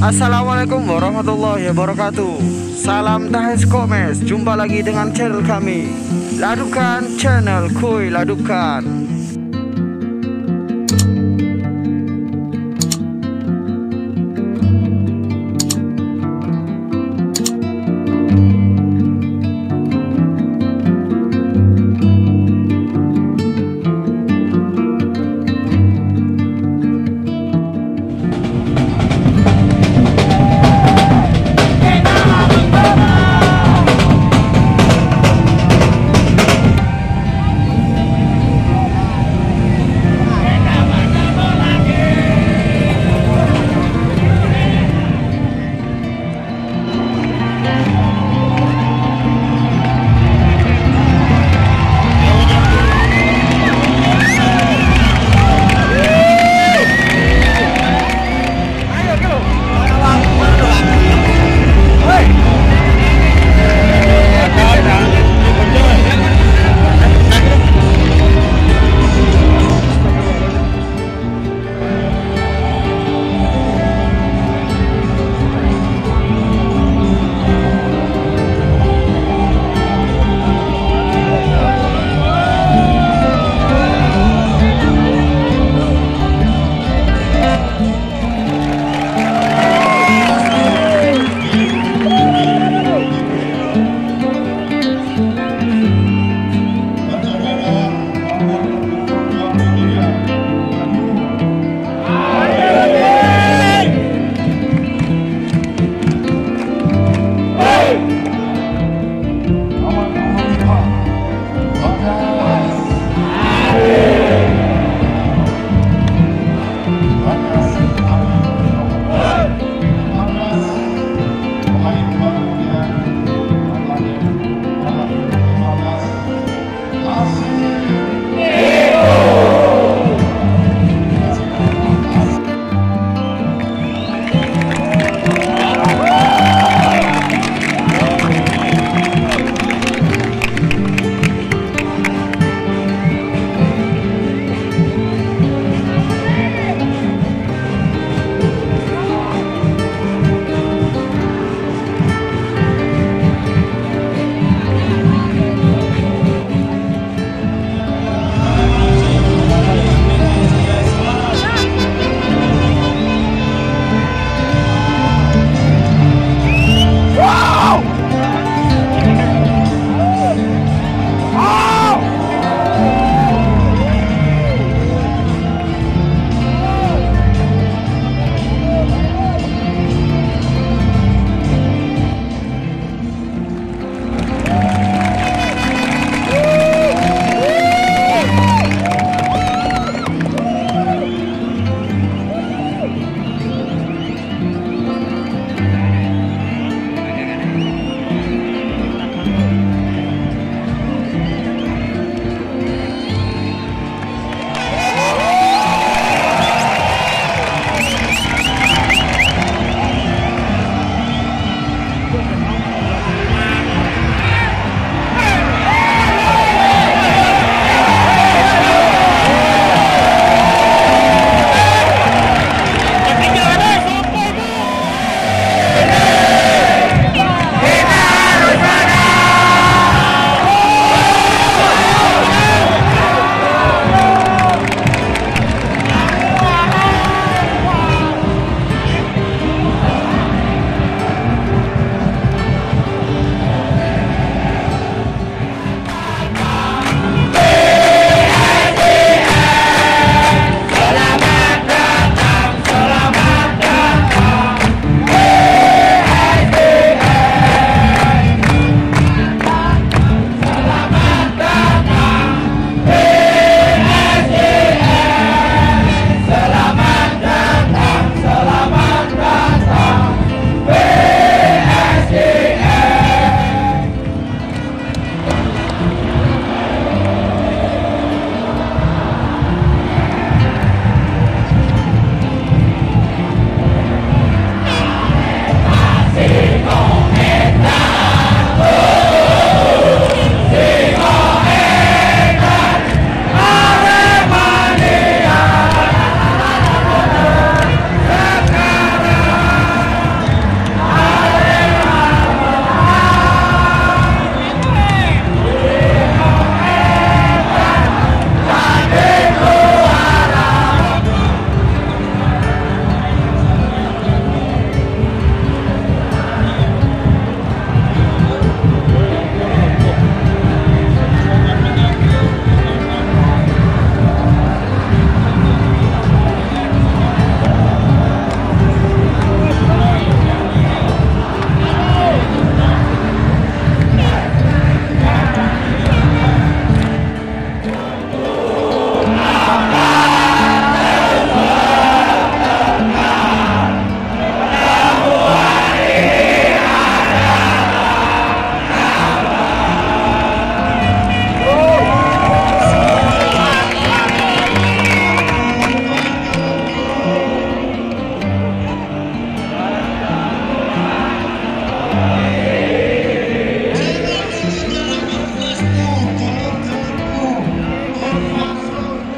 Assalamualaikum warahmatullahi wabarakatuh. Salam Tahes Komes Jumpa lagi dengan channel kami. Ladupkan channel Kuy Ladupkan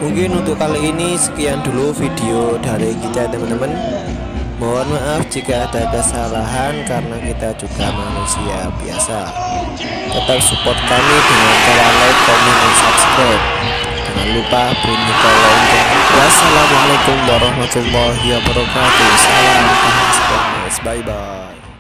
Mungkin untuk kali ini sekian dulu video dari kita teman-teman. Mohon maaf jika ada kesalahan karena kita juga manusia biasa. Tetap support kami dengan cara like, comment, dan subscribe. Jangan lupa bunyikan lonceng Wassalamualaikum warahmatullahi wabarakatuh. Salam Bye bye